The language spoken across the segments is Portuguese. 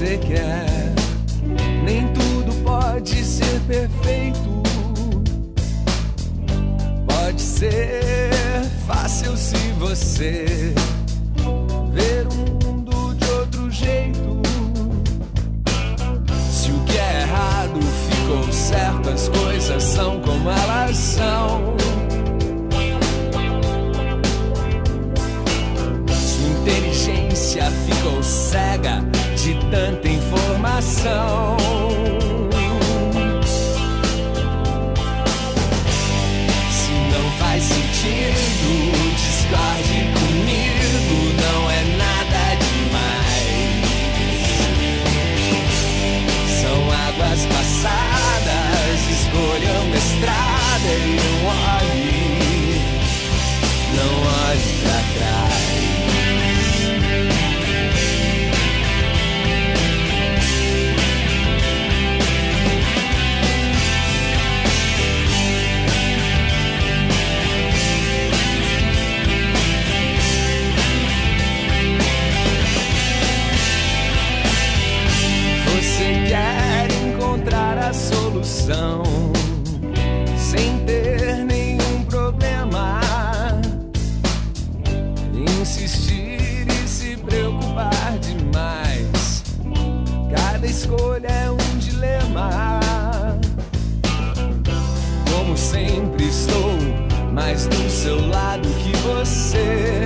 você quer. Nem tudo pode ser perfeito. Pode ser fácil se você ver o mundo de outro jeito. Se o que é errado ficou certo, as coisas são como elas são. Se inteligência ficou cega informação. Se não faz sentido, discorde comigo, não é nada demais. São águas passadas, escolha uma estrada e não olhe, não olhe pra trás. Sem ter nenhum problema. Insistir e se preocupar demais. Cada escolha é um dilema. Como sempre estou mais do seu lado que você.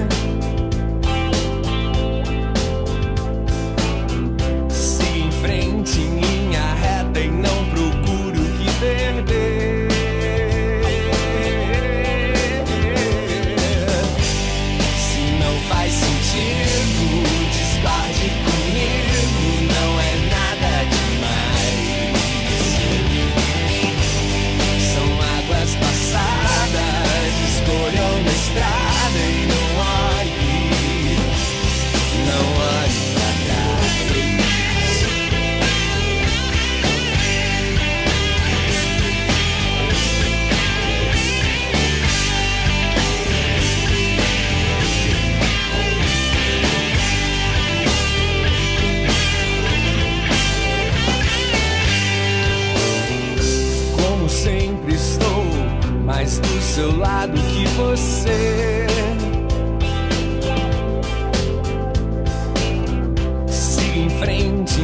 Seu lado que você. Siga em frente